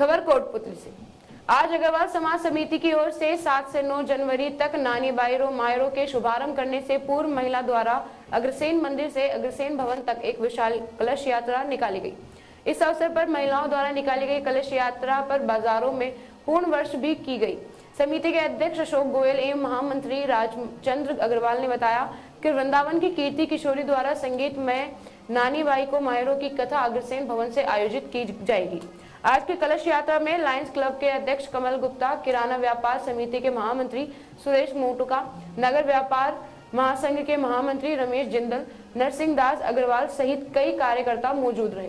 खबर कोटपुतली से। आज अग्रवाल समाज समिति की ओर से 7 से 9 जनवरी तक नानी बायरो मायरो के शुभारंभ करने से पूर्व महिला द्वारा अग्रसेन मंदिर से अग्रसेन भवन तक एक विशाल कलश यात्रा निकाली गई। इस अवसर पर महिलाओं द्वारा निकाली गई कलश यात्रा पर बाजारों में पूर्ण वर्ष भी की गई। समिति के अध्यक्ष अशोक गोयल एवं महामंत्री राजचंद्र अग्रवाल ने बताया कि वृंदावन की कीर्ति किशोरी द्वारा संगीत में नानी बाई को मायरों की कथा अग्रसेन भवन से आयोजित की जाएगी। आज की कलश यात्रा में लायंस क्लब के अध्यक्ष कमल गुप्ता, किराना व्यापार समिति के महामंत्री सुरेश मोटुका, नगर व्यापार महासंघ के महामंत्री रमेश जिंदल, नरसिंह दास अग्रवाल सहित कई कार्यकर्ता मौजूद रहे।